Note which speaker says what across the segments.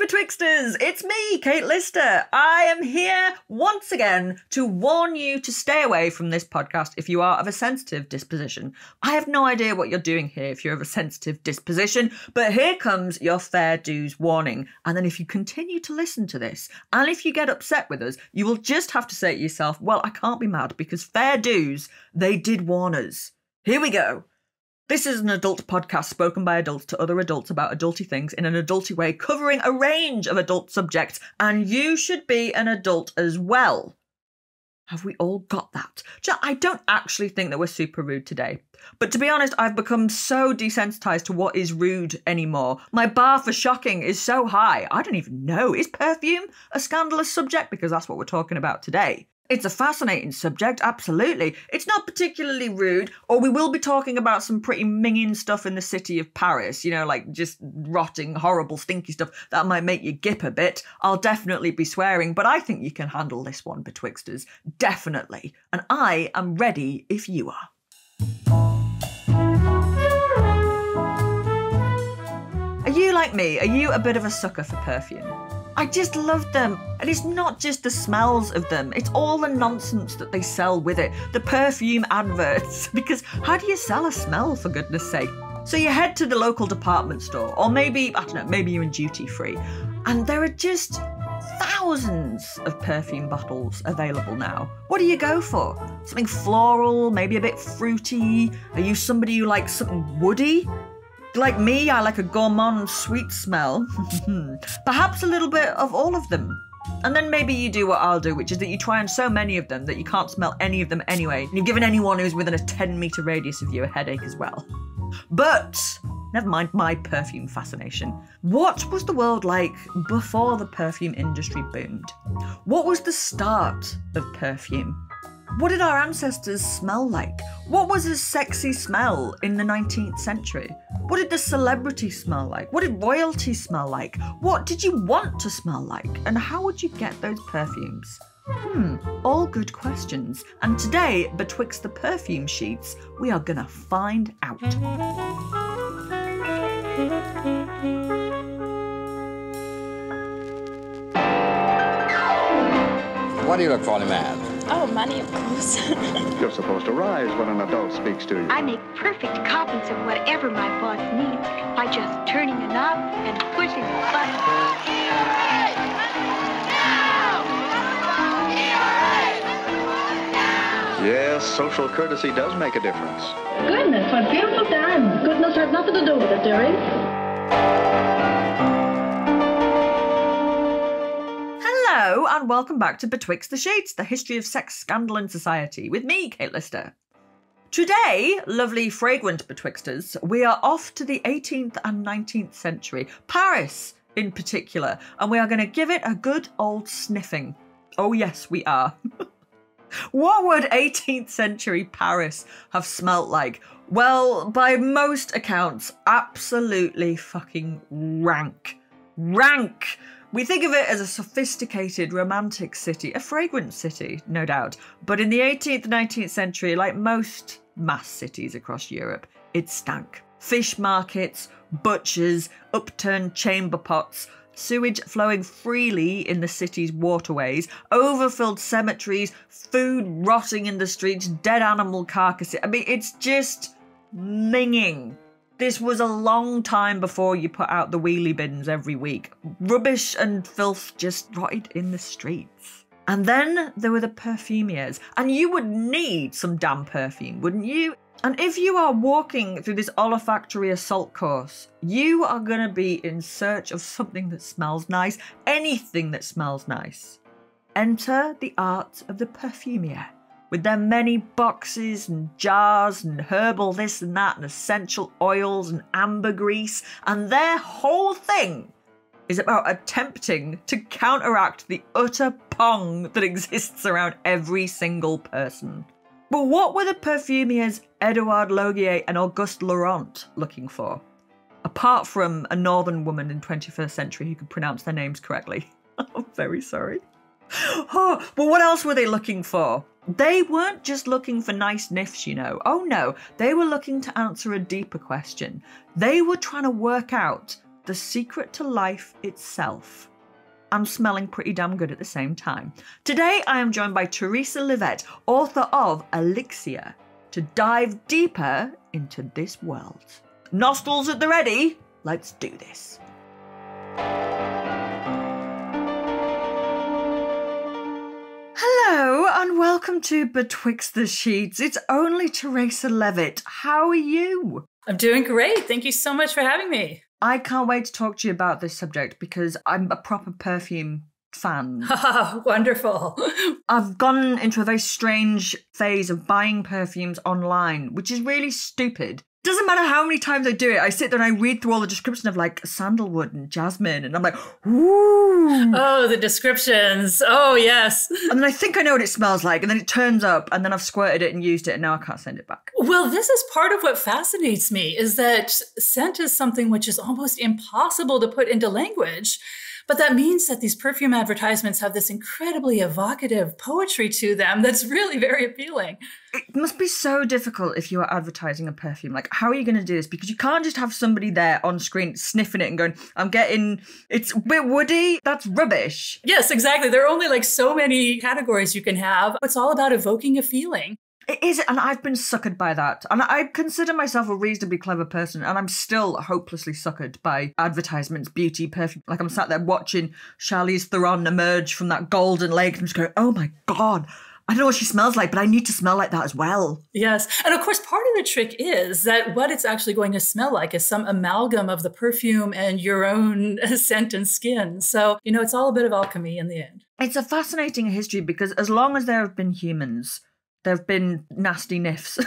Speaker 1: Betwixters! It's me, Kate Lister. I am here once again to warn you to stay away from this podcast if you are of a sensitive disposition. I have no idea what you're doing here if you're of a sensitive disposition, but here comes your fair dues warning. And then if you continue to listen to this, and if you get upset with us, you will just have to say to yourself, well, I can't be mad because fair dues, they did warn us. Here we go. This is an adult podcast spoken by adults to other adults about adulty things in an adulty way, covering a range of adult subjects, and you should be an adult as well. Have we all got that? I don't actually think that we're super rude today. But to be honest, I've become so desensitized to what is rude anymore. My bar for shocking is so high, I don't even know. Is perfume a scandalous subject? Because that's what we're talking about today. It's a fascinating subject, absolutely. It's not particularly rude, or we will be talking about some pretty minging stuff in the city of Paris, you know, like just rotting, horrible, stinky stuff that might make you gip a bit. I'll definitely be swearing, but I think you can handle this one, Betwixters. Definitely. And I am ready if you are. Are you like me? Are you a bit of a sucker for perfume? I just love them. And it's not just the smells of them, it's all the nonsense that they sell with it. The perfume adverts. Because how do you sell a smell, for goodness sake? So you head to the local department store, or maybe, I don't know, maybe you're in duty free, and there are just thousands of perfume bottles available now. What do you go for? Something floral, maybe a bit fruity? Are you somebody who likes something woody? Like me, I like a gourmand sweet smell. Perhaps a little bit of all of them. And then maybe you do what I'll do, which is that you try on so many of them that you can't smell any of them anyway. And you've given anyone who's within a 10 metre radius of you a headache as well. But never mind my perfume fascination. What was the world like before the perfume industry boomed? What was the start of perfume? What did our ancestors smell like? What was a sexy smell in the 19th century? What did the celebrity smell like? What did royalty smell like? What did you want to smell like? And how would you get those perfumes? Hmm, all good questions. And today, betwixt the perfume sheets, we are gonna find out.
Speaker 2: What do you look for in a man?
Speaker 3: Oh, money, of course.
Speaker 4: You're supposed to rise when an adult speaks to you.
Speaker 5: I make perfect copies of whatever my boss needs by just turning a knob and pushing a button.
Speaker 4: Yes, social courtesy does make a difference.
Speaker 6: Goodness, what beautiful diamonds. Goodness has nothing to do with it, dearie.
Speaker 1: Hello, and welcome back to Betwixt the Sheets, the history of sex, scandal, and society, with me, Kate Lister. Today, lovely fragrant betwixters, we are off to the 18th and 19th century, Paris in particular, and we are going to give it a good old sniffing. Oh, yes, we are. what would 18th century Paris have smelt like? Well, by most accounts, absolutely fucking rank. Rank! We think of it as a sophisticated, romantic city, a fragrant city, no doubt. But in the 18th, 19th century, like most mass cities across Europe, it stank. Fish markets, butchers, upturned chamber pots, sewage flowing freely in the city's waterways, overfilled cemeteries, food rotting in the streets, dead animal carcasses. I mean, it's just minging. This was a long time before you put out the wheelie bins every week. Rubbish and filth just rotted in the streets. And then there were the perfumiers, and you would need some damn perfume, wouldn't you? And if you are walking through this olfactory assault course, you are going to be in search of something that smells nice, anything that smells nice. Enter the art of the perfumier with their many boxes and jars and herbal this and that and essential oils and ambergris, and their whole thing is about attempting to counteract the utter pong that exists around every single person. But what were the perfumiers Edouard Laugier and Auguste Laurent looking for? Apart from a northern woman in 21st century who could pronounce their names correctly. I'm very sorry. Oh, but what else were they looking for? They weren't just looking for nice niffs, you know. Oh no, they were looking to answer a deeper question. They were trying to work out the secret to life itself and smelling pretty damn good at the same time. Today, I am joined by Theresa Levitt, author of Elixir, to dive deeper into this world. Nostrils at the ready, let's do this. And welcome to Betwixt the Sheets. It's only Theresa Levitt. How are you?
Speaker 3: I'm doing great. Thank you so much for having me.
Speaker 1: I can't wait to talk to you about this subject because I'm a proper perfume fan.
Speaker 3: Wonderful.
Speaker 1: I've gone into a very strange phase of buying perfumes online, which is really stupid. Doesn't matter how many times I do it, I sit there and I read through all the description of like sandalwood and jasmine, and I'm like, ooh.
Speaker 3: Oh, the descriptions. Oh, yes.
Speaker 1: And then I think I know what it smells like, and then it turns up, and then I've squirted it and used it, and now I can't send it back.
Speaker 3: Well, this is part of what fascinates me is that scent is something which is almost impossible to put into language. But that means that these perfume advertisements have this incredibly evocative poetry to them that's really very appealing.
Speaker 1: It must be so difficult if you are advertising a perfume. Like, how are you going to do this? Because you can't just have somebody there on screen sniffing it and going, I'm getting, it's a bit woody. That's rubbish.
Speaker 3: Yes, exactly. There are only like so many categories you can have. It's all about evoking a feeling.
Speaker 1: It is, and I've been suckered by that. And I consider myself a reasonably clever person, and I'm still hopelessly suckered by advertisements, beauty, perfume. Like I'm sat there watching Charlize Theron emerge from that golden lake and just going, oh my God. I don't know what she smells like, but I need to smell like that as well.
Speaker 3: Yes. And of course, part of the trick is that what it's actually going to smell like is some amalgam of the perfume and your own scent and skin. So, you know, it's all a bit of alchemy in the end.
Speaker 1: It's a fascinating history because as long as there have been humans, there have been nasty niffs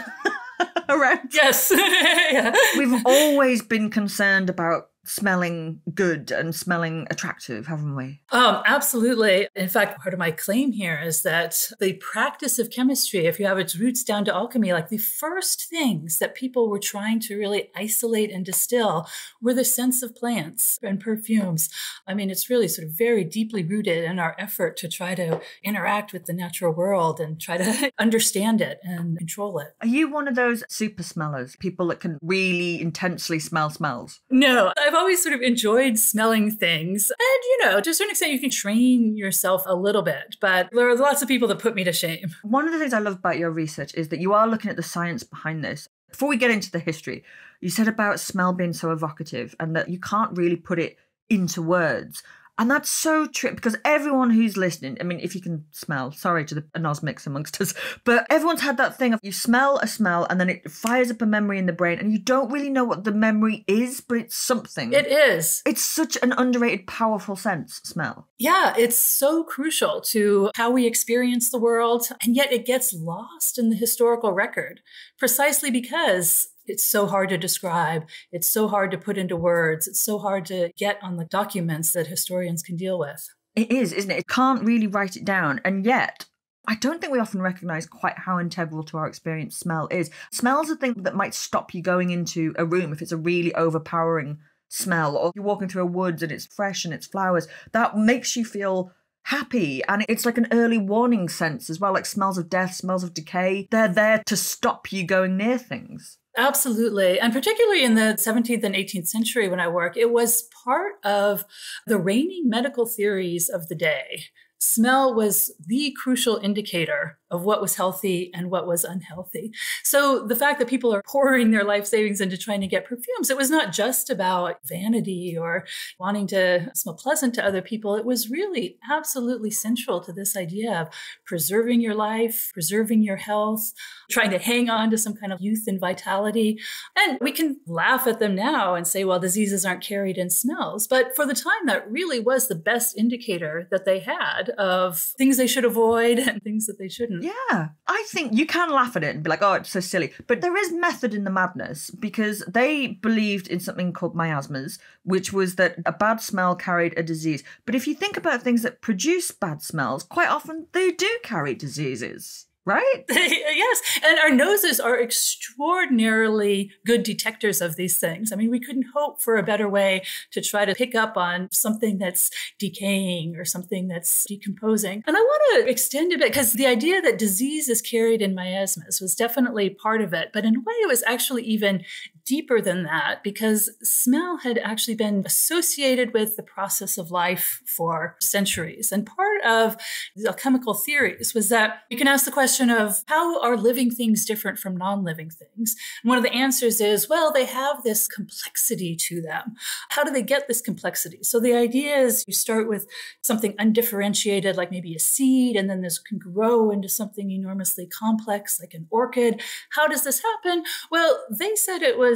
Speaker 1: around.
Speaker 3: Yes. yeah.
Speaker 1: We've always been concerned about smelling good and smelling attractive, haven't we?
Speaker 3: Um, absolutely. In fact, part of my claim here is that the practice of chemistry, if you have its roots down to alchemy, like the first things that people were trying to really isolate and distill were the scents of plants and perfumes. I mean, it's really sort of very deeply rooted in our effort to try to interact with the natural world and try to understand it and control it.
Speaker 1: Are you one of those super smellers, people that can really intensely smell smells?
Speaker 3: No, I've I've always sort of enjoyed smelling things. And, you know, to a certain extent, you can train yourself a little bit, but there are lots of people that put me to shame.
Speaker 1: One of the things I love about your research is that you are looking at the science behind this. Before we get into the history, you said about smell being so evocative and that you can't really put it into words. And that's so true because everyone who's listening, I mean, if you can smell, sorry to the anosmics amongst us, but everyone's had that thing of you smell a smell and then it fires up a memory in the brain and you don't really know what the memory is, but it's something.
Speaker 3: It is.
Speaker 1: It's such an underrated, powerful sense, smell.
Speaker 3: Yeah, it's so crucial to how we experience the world. And yet it gets lost in the historical record precisely because it's so hard to describe. It's so hard to put into words. It's so hard to get on the documents that historians can deal with.
Speaker 1: It is, isn't it? It can't really write it down. And yet, I don't think we often recognize quite how integral to our experience smell is. Smell's a thing that might stop you going into a room if it's a really overpowering smell, or you're walking through a woods and it's fresh and it's flowers. That makes you feel happy and it's like an early warning sense as well like smells of death smells of decay they're there to stop you going near things
Speaker 3: Absolutely. And particularly in the 17th and 18th century when I work, it was part of the reigning medical theories of the day. Smell was the crucial indicator of what was healthy and what was unhealthy. So the fact that people are pouring their life savings into trying to get perfumes, it was not just about vanity or wanting to smell pleasant to other people. It was really absolutely central to this idea of preserving your life, preserving your health, trying to hang on to some kind of youth and vitality. And we can laugh at them now and say, well, diseases aren't carried in smells. But for the time, that really was the best indicator that they had of things they should avoid and things that they shouldn't.
Speaker 1: Yeah, I think you can laugh at it and be like, oh, it's so silly. But there is method in the madness because they believed in something called miasmas, which was that a bad smell carried a disease. But if you think about things that produce bad smells, quite often they do carry diseases right?
Speaker 3: yes. And our noses are extraordinarily good detectors of these things. I mean, we couldn't hope for a better way to try to pick up on something that's decaying or something that's decomposing. And I want to extend a bit because the idea that disease is carried in miasmas was definitely part of it. But in a way, it was actually even deeper than that because smell had actually been associated with the process of life for centuries. And part of the chemical theories was that you can ask the question of how are living things different from non living things? And one of the answers is, well, they have this complexity to them. How do they get this complexity? So the idea is you start with something undifferentiated, like maybe a seed, and then this can grow into something enormously complex, like an orchid. How does this happen? Well, they said it was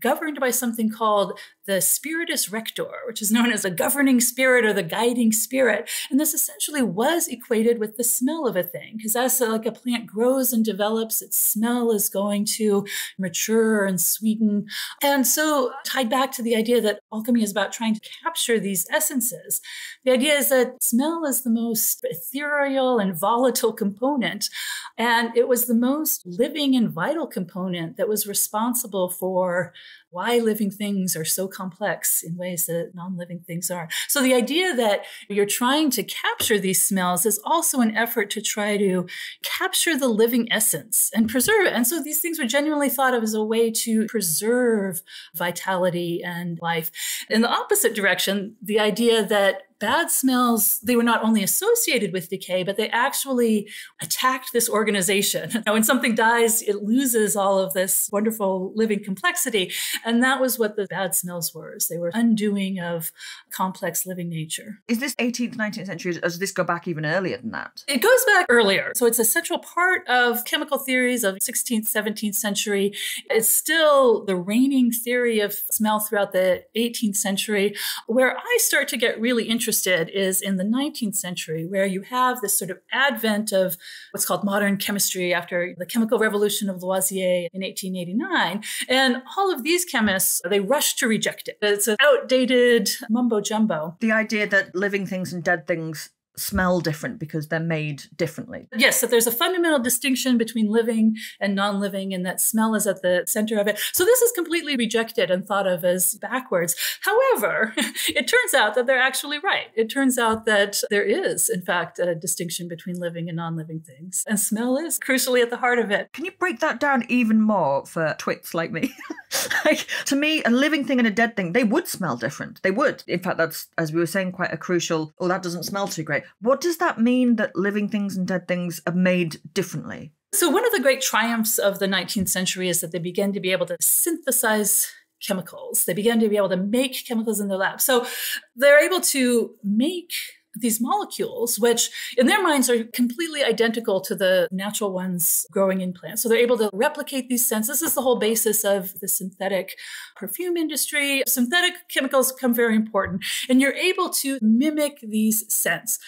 Speaker 3: governed by something called the spiritus rector, which is known as a governing spirit or the guiding spirit. And this essentially was equated with the smell of a thing, because as uh, like a plant grows and develops, its smell is going to mature and sweeten. And so tied back to the idea that alchemy is about trying to capture these essences, the idea is that smell is the most ethereal and volatile component. And it was the most living and vital component that was responsible for why living things are so complex in ways that non living things are. So the idea that you're trying to capture these smells is also an effort to try to capture the living essence and preserve it. And so these things were genuinely thought of as a way to preserve vitality and life. In the opposite direction, the idea that bad smells, they were not only associated with decay, but they actually attacked this organization. Now, when something dies, it loses all of this wonderful living complexity. And that was what the bad smells were. They were undoing of complex living nature.
Speaker 1: Is this 18th, 19th century? Does this go back even earlier than that?
Speaker 3: It goes back earlier. So it's a central part of chemical theories of 16th, 17th century. It's still the reigning theory of smell throughout the 18th century. Where I start to get really interested interested is in the 19th century, where you have this sort of advent of what's called modern chemistry after the chemical revolution of Lavoisier in 1889. And all of these chemists, they rush to reject it. It's an outdated mumbo jumbo.
Speaker 1: The idea that living things and dead things smell different because they're made differently.
Speaker 3: Yes, that there's a fundamental distinction between living and non living, and that smell is at the center of it. So this is completely rejected and thought of as backwards. However, it turns out that they're actually right. It turns out that there is, in fact, a distinction between living and non living things, and smell is crucially at the heart of it.
Speaker 1: Can you break that down even more for twits like me? like, to me, a living thing and a dead thing, they would smell different. They would. In fact, that's, as we were saying, quite a crucial, oh, that doesn't smell too great. What does that mean that living things and dead things are made differently?
Speaker 3: So, one of the great triumphs of the 19th century is that they began to be able to synthesize chemicals. They began to be able to make chemicals in their lab. So, they're able to make these molecules, which in their minds are completely identical to the natural ones growing in plants. So they're able to replicate these scents. This is the whole basis of the synthetic perfume industry. Synthetic chemicals become very important, and you're able to mimic these scents.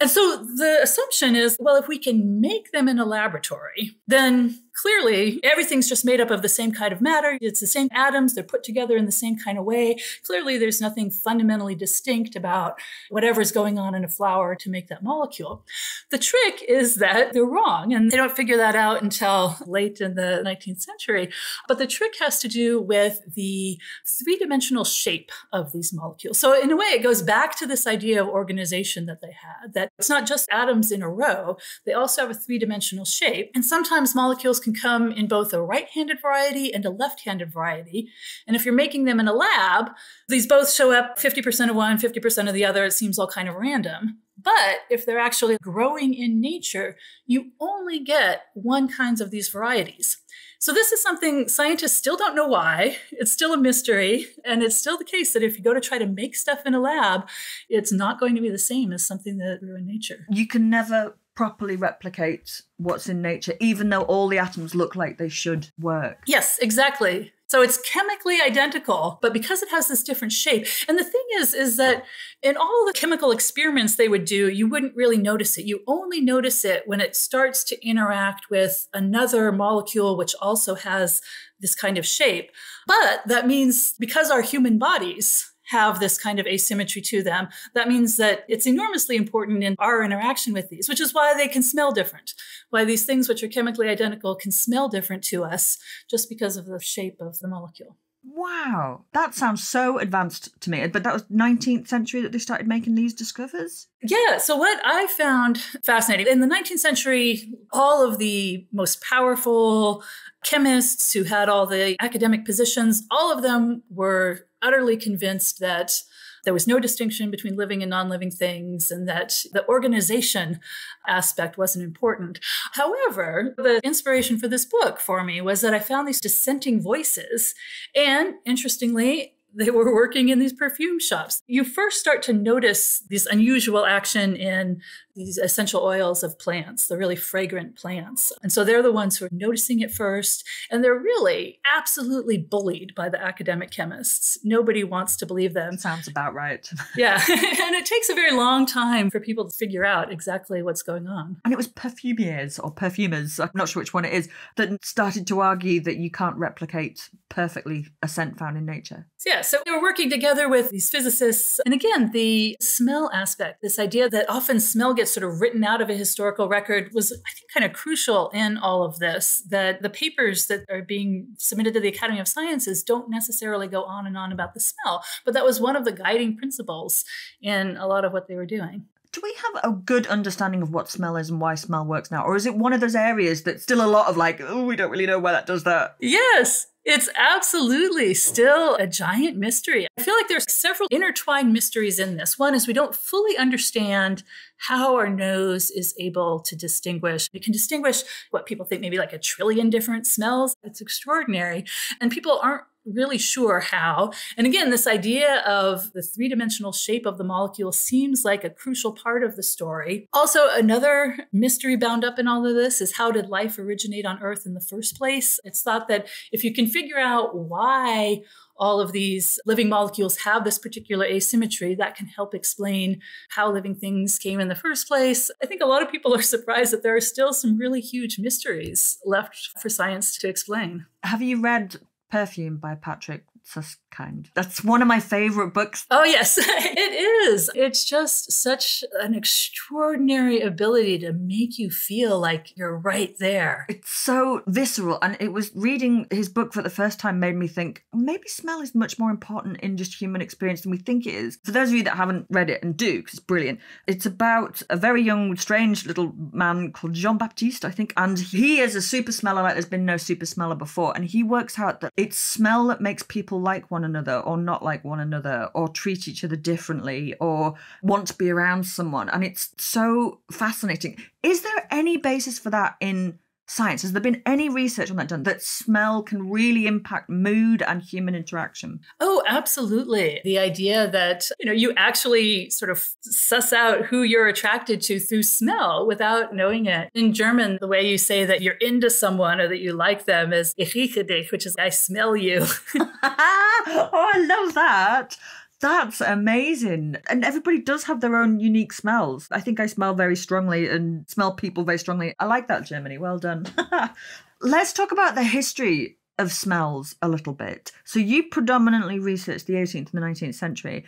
Speaker 3: And so the assumption is well, if we can make them in a laboratory, then clearly everything's just made up of the same kind of matter. It's the same atoms, they're put together in the same kind of way. Clearly, there's nothing fundamentally distinct about whatever's going on in a flower to make that molecule. The trick is that they're wrong, and they don't figure that out until late in the 19th century. But the trick has to do with the three dimensional shape of these molecules. So, in a way, it goes back to this idea of organization that they had that it's not just atoms in a row, they also have a three dimensional shape. And sometimes molecules can come in both a right handed variety and a left handed variety. And if you're making them in a lab, these both show up 50% of one, 50% of the other. It seems all kind of random. But if they're actually growing in nature, you only get one kinds of these varieties. So this is something scientists still don't know why. It's still a mystery. And it's still the case that if you go to try to make stuff in a lab, it's not going to be the same as something that grew in nature.
Speaker 1: You can never properly replicate what's in nature, even though all the atoms look like they should work.
Speaker 3: Yes, exactly. So it's chemically identical, but because it has this different shape. And the thing is, is that in all the chemical experiments they would do, you wouldn't really notice it. You only notice it when it starts to interact with another molecule, which also has this kind of shape. But that means because our human bodies have this kind of asymmetry to them. That means that it's enormously important in our interaction with these, which is why they can smell different, why these things which are chemically identical can smell different to us just because of the shape of the molecule.
Speaker 1: Wow, that sounds so advanced to me. But that was 19th century that they started making these discoveries?
Speaker 3: Yeah. So, what I found fascinating in the 19th century, all of the most powerful chemists who had all the academic positions, all of them were utterly convinced that there was no distinction between living and non living things, and that the organization aspect wasn't important. However, the inspiration for this book for me was that I found these dissenting voices. And interestingly, they were working in these perfume shops. You first start to notice this unusual action in these essential oils of plants, the really fragrant plants. And so they're the ones who are noticing it first. And they're really absolutely bullied by the academic chemists. Nobody wants to believe them.
Speaker 1: Sounds about right.
Speaker 3: yeah. and it takes a very long time for people to figure out exactly what's going on.
Speaker 1: And it was perfumiers or perfumers, I'm not sure which one it is, that started to argue that you can't replicate perfectly a scent found in nature.
Speaker 3: Yeah. So they were working together with these physicists. And again, the smell aspect, this idea that often smell gets sort of written out of a historical record was, I think, kind of crucial in all of this. That the papers that are being submitted to the Academy of Sciences don't necessarily go on and on about the smell, but that was one of the guiding principles in a lot of what they were doing
Speaker 1: do we have a good understanding of what smell is and why smell works now? Or is it one of those areas that's still a lot of like, oh, we don't really know why that does that?
Speaker 3: Yes. It's absolutely still a giant mystery. I feel like there's several intertwined mysteries in this. One is we don't fully understand how our nose is able to distinguish. It can distinguish what people think maybe like a trillion different smells. It's extraordinary. And people aren't really sure how. And again, this idea of the three dimensional shape of the molecule seems like a crucial part of the story. Also, another mystery bound up in all of this is how did life originate on Earth in the first place? It's thought that if you can figure out why all of these living molecules have this particular asymmetry that can help explain how living things came in the first place. I think a lot of people are surprised that there are still some really huge mysteries left for science to explain.
Speaker 1: Have you read Perfume by Patrick Süskind. That's one of my favorite books.
Speaker 3: Oh, yes, it is. It's just such an extraordinary ability to make you feel like you're right there.
Speaker 1: It's so visceral. And it was reading his book for the first time made me think maybe smell is much more important in just human experience than we think it is. For those of you that haven't read it and do, because it's brilliant, it's about a very young, strange little man called Jean Baptiste, I think. And he is a super smeller like there's been no super smeller before. And he works out that it's smell that makes people like one another or not like one another or treat each other differently or want to be around someone. And it's so fascinating. Is there any basis for that in science? Has there been any research on that done that smell can really impact mood and human interaction?
Speaker 3: Oh, absolutely. The idea that, you know, you actually sort of suss out who you're attracted to through smell without knowing it. In German, the way you say that you're into someone or that you like them is ich rieche dich, which is I smell you.
Speaker 1: oh, I love that. That's amazing. And everybody does have their own unique smells. I think I smell very strongly and smell people very strongly. I like that, Germany. Well done. Let's talk about the history of smells a little bit. So, you predominantly researched the 18th and the 19th century.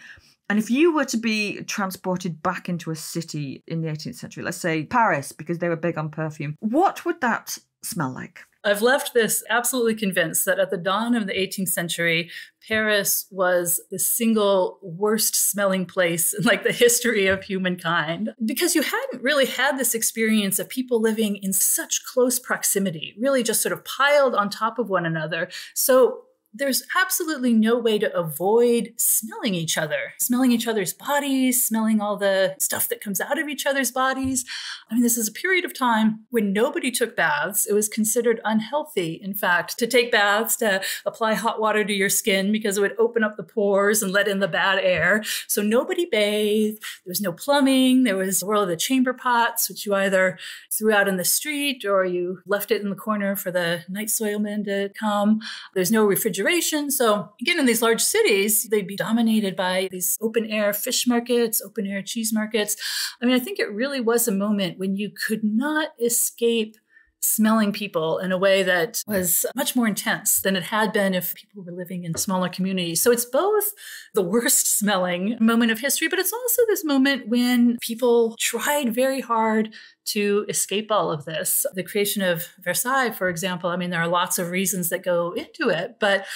Speaker 1: And if you were to be transported back into a city in the 18th century, let's say Paris, because they were big on perfume, what would that smell like?
Speaker 3: I've left this absolutely convinced that at the dawn of the 18th century, Paris was the single worst smelling place in like the history of humankind because you hadn't really had this experience of people living in such close proximity, really just sort of piled on top of one another. So there's absolutely no way to avoid smelling each other, smelling each other's bodies, smelling all the stuff that comes out of each other's bodies. I mean, this is a period of time when nobody took baths. It was considered unhealthy, in fact, to take baths, to apply hot water to your skin because it would open up the pores and let in the bad air. So nobody bathed. There was no plumbing. There was the world of the chamber pots, which you either threw out in the street or you left it in the corner for the night soilmen to come. There's no refrigeration refrigeration. So again, in these large cities, they'd be dominated by these open air fish markets, open air cheese markets. I mean, I think it really was a moment when you could not escape smelling people in a way that was much more intense than it had been if people were living in smaller communities. So it's both the worst smelling moment of history, but it's also this moment when people tried very hard to escape all of this. The creation of Versailles, for example, I mean, there are lots of reasons that go into it, but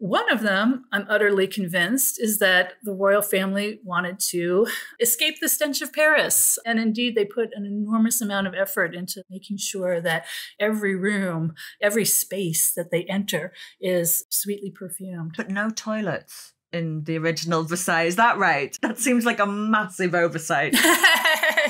Speaker 3: One of them, I'm utterly convinced, is that the royal family wanted to escape the stench of Paris. And indeed, they put an enormous amount of effort into making sure that every room, every space that they enter is sweetly perfumed.
Speaker 1: But no toilets in the original Versailles. Is that right? That seems like a massive oversight.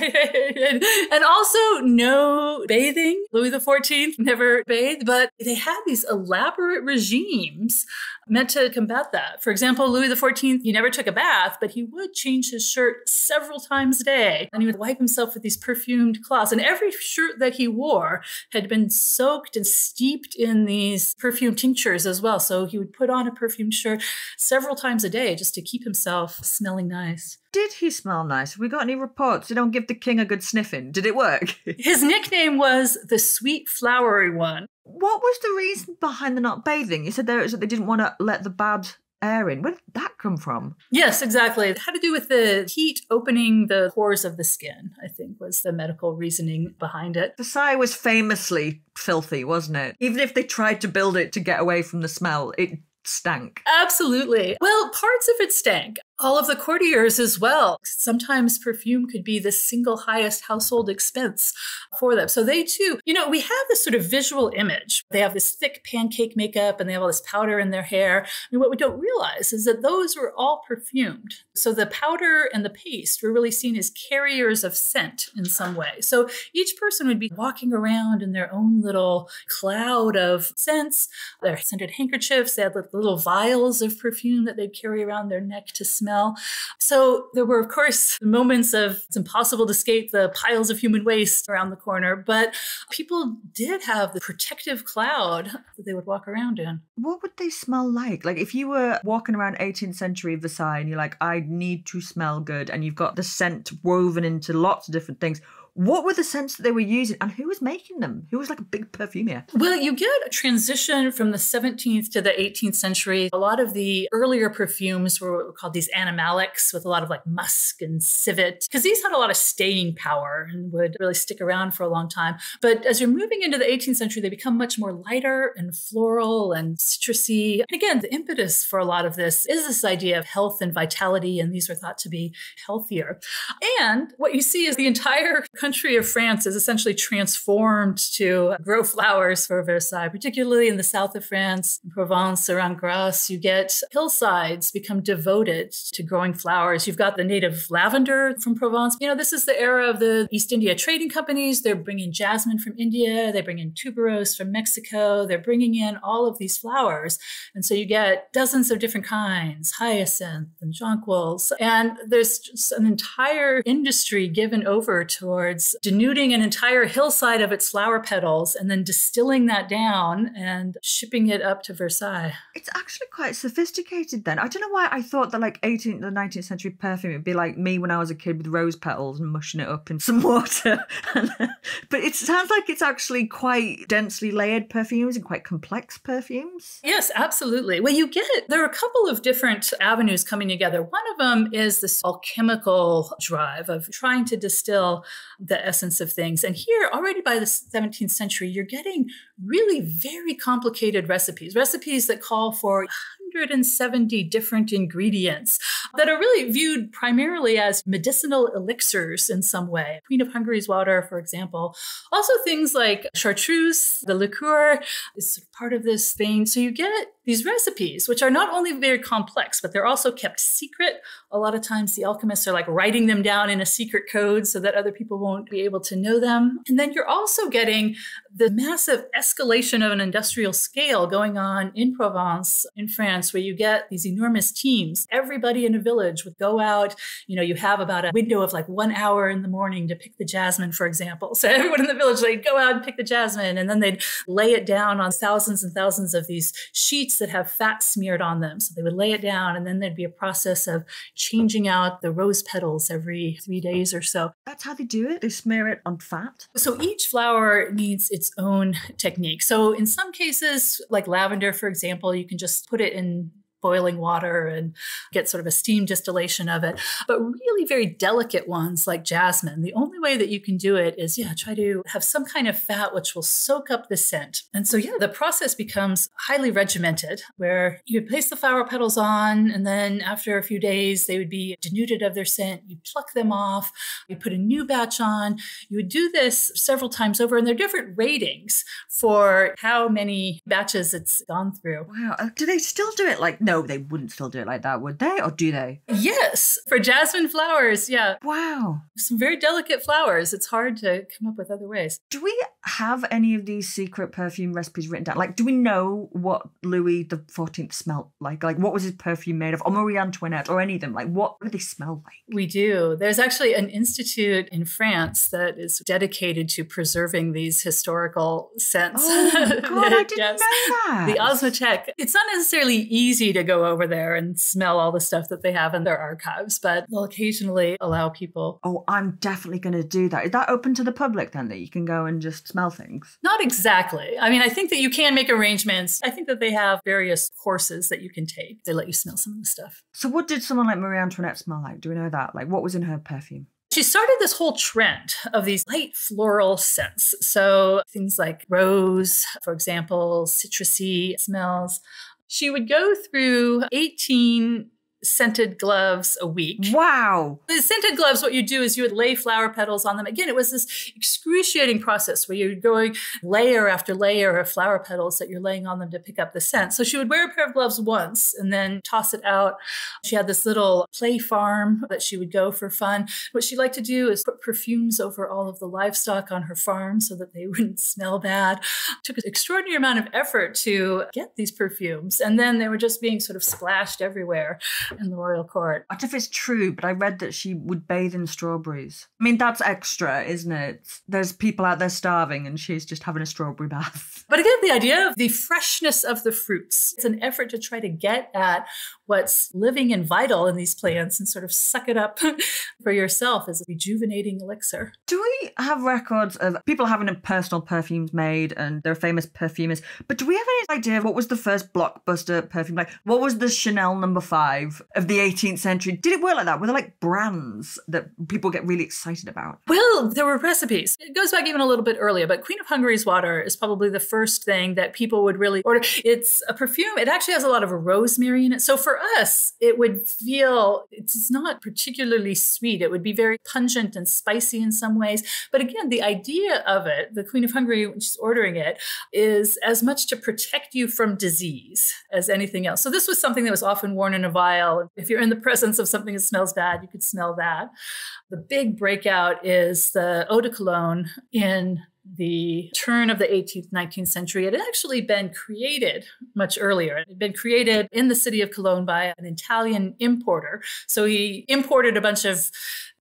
Speaker 3: and also no bathing. Louis XIV never bathed, but they had these elaborate regimes meant to combat that. For example, Louis XIV, he never took a bath, but he would change his shirt several times a day. And he would wipe himself with these perfumed cloths. And every shirt that he wore had been soaked and steeped in these perfume tinctures as well. So he would put on a perfumed shirt several times a day just to keep himself smelling nice.
Speaker 1: Did he smell nice? Have we got any reports? You don't give the king a good sniffing? Did it work?
Speaker 3: His nickname was the sweet flowery one.
Speaker 1: what was the reason behind the not bathing? You said there was that they didn't want to let the bad air in. Where did that come from?
Speaker 3: Yes, exactly. It had to do with the heat opening the pores of the skin, I think was the medical reasoning behind it.
Speaker 1: Versailles was famously filthy, wasn't it? Even if they tried to build it to get away from the smell, it stank.
Speaker 3: Absolutely. Well, parts of it stank. All of the courtiers as well. Sometimes perfume could be the single highest household expense for them. So they too, you know, we have this sort of visual image. They have this thick pancake makeup and they have all this powder in their hair. And what we don't realize is that those were all perfumed. So the powder and the paste were really seen as carriers of scent in some way. So each person would be walking around in their own little cloud of scents, their scented handkerchiefs, they had little vials of perfume that they'd carry around their neck to smell. So there were, of course, moments of it's impossible to escape the piles of human waste around the corner, but people did have the protective cloud that they would walk around in.
Speaker 1: What would they smell like? Like if you were walking around 18th century Versailles and you're like, I need to smell good, and you've got the scent woven into lots of different things. What were the scents that they were using, and who was making them? Who was like a big perfumer?
Speaker 3: Well, you get a transition from the 17th to the 18th century. A lot of the earlier perfumes were called these animalics with a lot of like musk and civet, because these had a lot of staying power and would really stick around for a long time. But as you're moving into the 18th century, they become much more lighter and floral and citrusy. And again, the impetus for a lot of this is this idea of health and vitality, and these are thought to be healthier. And what you see is the entire country of France is essentially transformed to grow flowers for Versailles, particularly in the south of France, in Provence, around Grasse. You get hillsides become devoted to growing flowers. You've got the native lavender from Provence. You know, this is the era of the East India trading companies. They're bringing jasmine from India, they bring in tuberose from Mexico, they're bringing in all of these flowers. And so you get dozens of different kinds, hyacinth and jonquils. And there's an entire industry given over denuding an entire hillside of its flower petals and then distilling that down and shipping it up to Versailles.
Speaker 1: It's actually quite sophisticated then. I don't know why I thought that like 18th or 19th century perfume would be like me when I was a kid with rose petals and mushing it up in some water. but it sounds like it's actually quite densely layered perfumes and quite complex perfumes.
Speaker 3: Yes, absolutely. Well, you get it. there are a couple of different avenues coming together. One of them is this alchemical drive of trying to distill the essence of things. And here, already by the 17th century, you're getting really very complicated recipes, recipes that call for 170 different ingredients that are really viewed primarily as medicinal elixirs in some way. Queen of Hungary's water, for example. Also, things like chartreuse, the liqueur is part of this thing. So you get these recipes, which are not only very complex, but they're also kept secret. A lot of times the alchemists are like writing them down in a secret code so that other people won't be able to know them. And then you're also getting the massive escalation of an industrial scale going on in Provence, in France, where you get these enormous teams. Everybody in a village would go out. You know, you have about a window of like one hour in the morning to pick the jasmine, for example. So everyone in the village, they'd go out and pick the jasmine and then they'd lay it down on thousands and thousands of these sheets that have fat smeared on them. So they would lay it down and then there'd be a process of changing out the rose petals every three days or so.
Speaker 1: That's how they do it. They smear it on fat.
Speaker 3: So each flower needs its own technique. So in some cases, like lavender, for example, you can just put it in and boiling water and get sort of a steam distillation of it. But really very delicate ones like jasmine, the only way that you can do it is, yeah, try to have some kind of fat which will soak up the scent. And so, yeah, the process becomes highly regimented where you place the flower petals on, and then after a few days, they would be denuded of their scent. You pluck them off, you put a new batch on. You would do this several times over, and there are different ratings for how many batches it's gone through.
Speaker 1: Wow. Uh, Do they still do it like, no, they wouldn't still do it like that, would they? Or do they?
Speaker 3: Yes, for jasmine flowers, yeah.
Speaker 1: Wow.
Speaker 3: Some very delicate flowers. It's hard to come up with other ways.
Speaker 1: Do we have any of these secret perfume recipes written down? Like, do we know what Louis the Fourteenth smelled like? Like, what was his perfume made of? Or Marie Antoinette, or any of them? Like, what do they smell like?
Speaker 3: We do. There's actually an institute in France that is dedicated to preserving these historical scents.
Speaker 1: Oh, God, I didn't
Speaker 3: Yes.
Speaker 1: know that.
Speaker 3: The Osmothèque. It's not necessarily easy to go over there and smell all the stuff that they have in their archives, but they'll occasionally allow people.
Speaker 1: Oh, I'm definitely going to do that. Is that open to the public then, that you can go and just smell things?
Speaker 3: Not exactly. I mean, I think that you can make arrangements. I think that they have various courses that you can take. They let you smell some of the stuff.
Speaker 1: So, what did someone like Marie Antoinette smell like? Do we know that? Like, what was in her perfume?
Speaker 3: She started this whole trend of these light floral scents. So things like rose, for example, citrusy smells. She would go through 18 scented gloves a week.
Speaker 1: Wow.
Speaker 3: The scented gloves, what you do is you would lay flower petals on them. Again, it was this excruciating process where you're going layer after layer of flower petals that you're laying on them to pick up the scent. So she would wear a pair of gloves once and then toss it out. She had this little play farm that she would go for fun. What she liked to do is put perfumes over all of the livestock on her farm so that they wouldn't smell bad. It took an extraordinary amount of effort to get these perfumes. And then they were just being sort of splashed everywhere in the royal court.
Speaker 1: I don't know if it's true, but I read that she would bathe in strawberries. I mean, that's extra, isn't it? There's people out there starving and she's just having a strawberry bath.
Speaker 3: But again, the idea of the freshness of the fruits, it's an effort to try to get at what's living and vital in these plants and sort of suck it up for yourself as a rejuvenating elixir.
Speaker 1: Do we have records of people having personal perfumes made and they're famous perfumers? But do we have any idea of what was the first blockbuster perfume? Like, what was the Chanel number five of the 18th century? Did it work like that? Were there like brands that people get really excited about?
Speaker 3: Well, there were recipes. It goes back even a little bit earlier, but Queen of Hungary's water is probably the first thing that people would really order. It's a perfume. It actually has a lot of rosemary in it. So for us, it would feel it's not particularly sweet. It would be very pungent and spicy in some ways. But again, the idea of it, the Queen of Hungary, she's ordering it, is as much to protect you from disease as anything else. So this was something that was often worn in a vial. If you're in the presence of something that smells bad, you could smell that. The big breakout is the eau de cologne in the turn of the 18th, 19th century. It had actually been created much earlier. It had been created in the city of Cologne by an Italian importer. So he imported a bunch of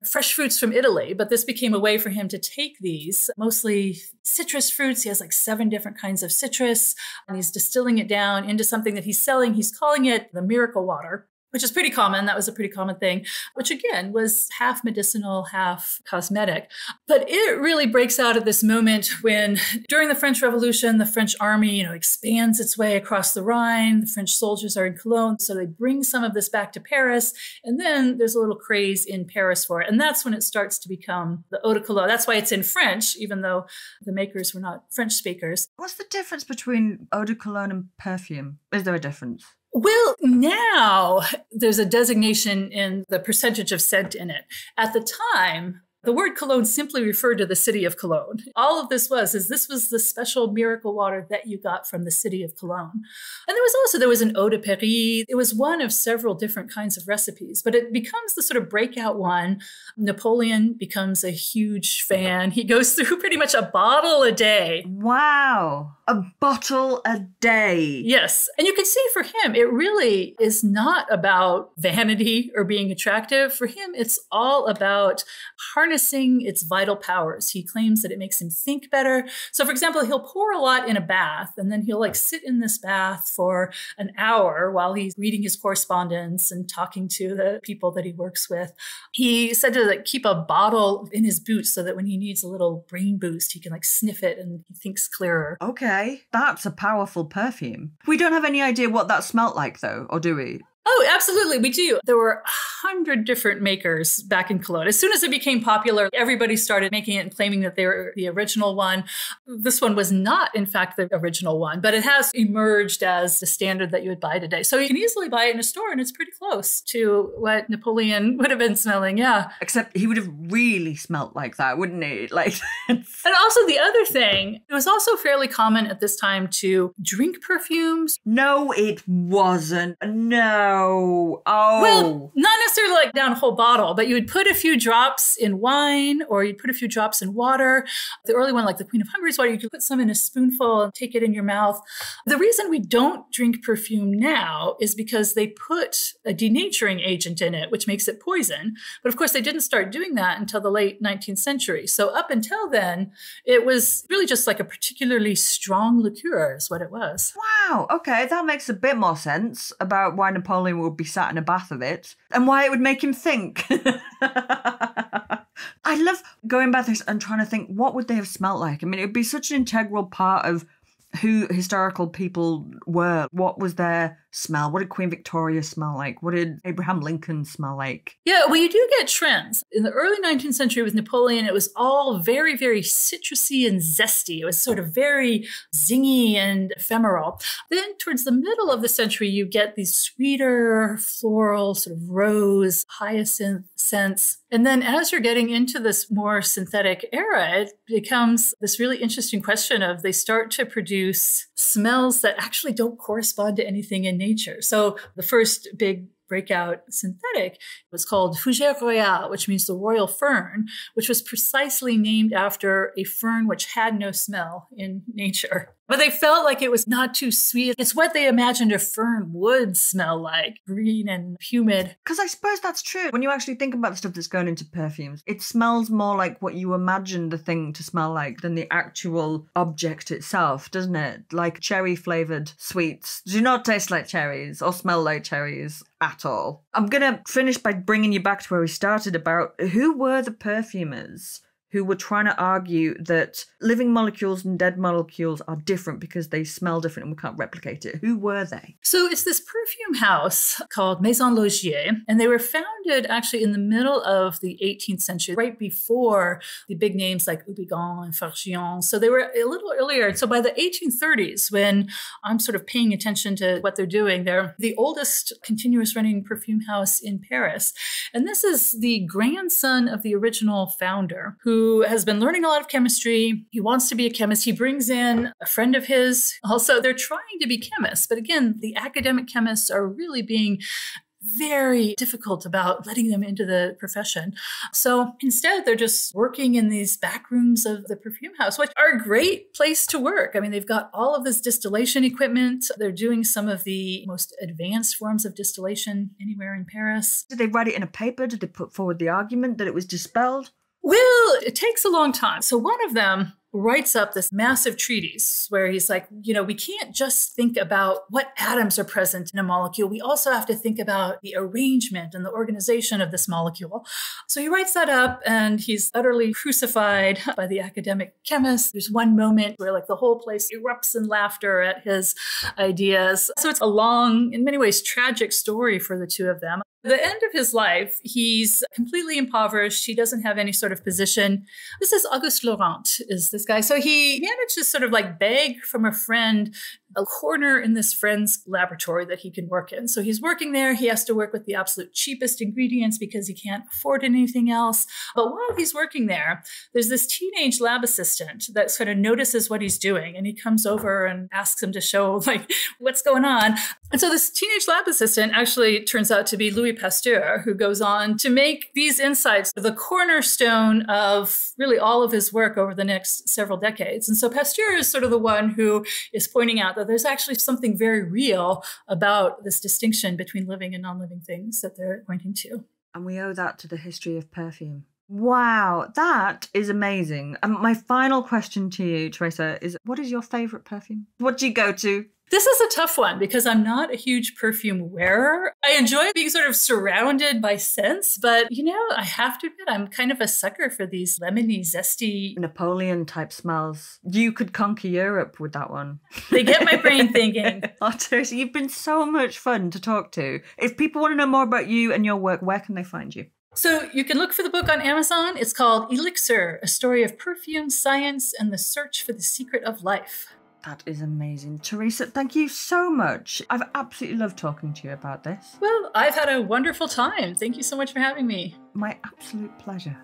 Speaker 3: fresh fruits from Italy, but this became a way for him to take these mostly citrus fruits. He has like seven different kinds of citrus, and he's distilling it down into something that he's selling. He's calling it the miracle water which is pretty common. That was a pretty common thing, which again was half medicinal, half cosmetic. But it really breaks out at this moment when, during the French Revolution, the French army, you know, expands its way across the Rhine. The French soldiers are in Cologne, so they bring some of this back to Paris, and then there's a little craze in Paris for it, and that's when it starts to become the eau de cologne. That's why it's in French, even though the makers were not French speakers.
Speaker 1: What's the difference between eau de cologne and perfume? Is there a difference?
Speaker 3: Well, now there's a designation in the percentage of scent in it. At the time, the word cologne simply referred to the city of Cologne. All of this was is this was the special miracle water that you got from the city of Cologne. And there was also there was an eau de Paris. It was one of several different kinds of recipes, but it becomes the sort of breakout one. Napoleon becomes a huge fan. He goes through pretty much a bottle a day.
Speaker 1: Wow. A bottle a day.
Speaker 3: Yes. And you can see for him, it really is not about vanity or being attractive. For him, it's all about harnessing its vital powers. He claims that it makes him think better. So, for example, he'll pour a lot in a bath and then he'll like sit in this bath for an hour while he's reading his correspondence and talking to the people that he works with. He said to like keep a bottle in his boot so that when he needs a little brain boost, he can like sniff it and he thinks clearer.
Speaker 1: Okay. Okay, that's a powerful perfume. We don't have any idea what that smelt like, though, or do we?
Speaker 3: Oh, absolutely. We do. There were a hundred different makers back in Cologne. As soon as it became popular, everybody started making it and claiming that they were the original one. This one was not, in fact, the original one, but it has emerged as the standard that you would buy today. So you can easily buy it in a store and it's pretty close to what Napoleon would have been smelling. Yeah.
Speaker 1: Except he would have really smelt like that, wouldn't he? Like,
Speaker 3: and also the other thing, it was also fairly common at this time to drink perfumes.
Speaker 1: No, it wasn't. No. Oh.
Speaker 3: Well, not necessarily like down a whole bottle, but you would put a few drops in wine or you'd put a few drops in water. The early one, like the Queen of Hungary's water, you could put some in a spoonful and take it in your mouth. The reason we don't drink perfume now is because they put a denaturing agent in it, which makes it poison. But of course, they didn't start doing that until the late 19th century. So up until then, it was really just like a particularly strong liqueur, is what it was.
Speaker 1: Wow. Okay. That makes a bit more sense about why Napoleon would be sat in a bath of it and why it would make him think. I love going back this and trying to think what would they have smelt like. I mean, it would be such an integral part of who historical people were. What was their smell? What did Queen Victoria smell like? What did Abraham Lincoln smell like?
Speaker 3: Yeah, well, you do get trends. In the early 19th century with Napoleon, it was all very, very citrusy and zesty. It was sort of very zingy and ephemeral. Then, towards the middle of the century, you get these sweeter, floral, sort of rose, hyacinth scents. And then, as you're getting into this more synthetic era, it becomes this really interesting question of they start to produce smells that actually don't correspond to anything in nature. So the first big breakout synthetic was called Fougere Royale, which means the royal fern, which was precisely named after a fern which had no smell in nature. But they felt like it was not too sweet. It's what they imagined a fern would smell like green and humid.
Speaker 1: Because I suppose that's true. When you actually think about the stuff that's going into perfumes, it smells more like what you imagine the thing to smell like than the actual object itself, doesn't it? Like cherry flavored sweets do not taste like cherries or smell like cherries at all. I'm going to finish by bringing you back to where we started about who were the perfumers who were trying to argue that living molecules and dead molecules are different because they smell different and we can't replicate it. Who were they?
Speaker 3: So it's this perfume house called Maison Laugier, and they were founded actually in the middle of the 18th century, right before the big names like Houbigant and Fargeon. So they were a little earlier. So by the 1830s, when I'm sort of paying attention to what they're doing, they're the oldest continuous running perfume house in Paris. And this is the grandson of the original founder who who has been learning a lot of chemistry. He wants to be a chemist. He brings in a friend of his. Also, they're trying to be chemists, but again, the academic chemists are really being very difficult about letting them into the profession. So instead, they're just working in these back rooms of the perfume house, which are a great place to work. I mean, they've got all of this distillation equipment. They're doing some of the most advanced forms of distillation anywhere in Paris.
Speaker 1: Did they write it in a paper? Did they put forward the argument that it was dispelled?
Speaker 3: Well, it takes a long time. So one of them writes up this massive treatise where he's like, you know, we can't just think about what atoms are present in a molecule. We also have to think about the arrangement and the organization of this molecule. So he writes that up and he's utterly crucified by the academic chemist. There's one moment where like the whole place erupts in laughter at his ideas. So it's a long, in many ways, tragic story for the two of them the end of his life, he's completely impoverished. He doesn't have any sort of position. This is Auguste Laurent, is this guy. So he managed to sort of like beg from a friend a corner in this friend's laboratory that he can work in. So he's working there. He has to work with the absolute cheapest ingredients because he can't afford anything else. But while he's working there, there's this teenage lab assistant that sort of notices what he's doing and he comes over and asks him to show like what's going on. And so this teenage lab assistant actually turns out to be Louis Pasteur, who goes on to make these insights the cornerstone of really all of his work over the next several decades. And so Pasteur is sort of the one who is pointing out that there's actually something very real about this distinction between living and non living things that they're pointing to.
Speaker 1: And we owe that to the history of perfume. Wow, that is amazing. And my final question to you, Theresa, is what is your favourite perfume? What do you go to?
Speaker 3: This is a tough one because I'm not a huge perfume wearer. I enjoy being sort of surrounded by scents, but you know, I have to admit, I'm kind of a sucker for these lemony, zesty.
Speaker 1: Napoleon type smells. You could conquer Europe with that one.
Speaker 3: They get my brain thinking.
Speaker 1: oh, Theresa, you've been so much fun to talk to. If people want to know more about you and your work, where can they find you?
Speaker 3: So you can look for the book on Amazon. It's called Elixir, a story of perfume science and the search for the secret of life.
Speaker 1: That is amazing. Theresa, thank you so much. I've absolutely loved talking to you about this.
Speaker 3: Well, I've had a wonderful time. Thank you so much for having me.
Speaker 1: My absolute pleasure.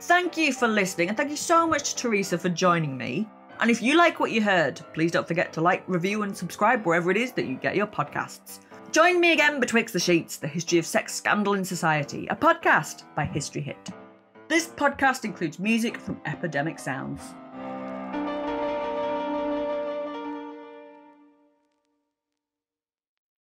Speaker 1: Thank you for listening, and thank you so much to Theresa for joining me. And if you like what you heard, please don't forget to like, review, and subscribe wherever it is that you get your podcasts. Join me again betwixt the sheets, the history of sex scandal in society, a podcast by History Hit. This podcast includes music from Epidemic Sounds.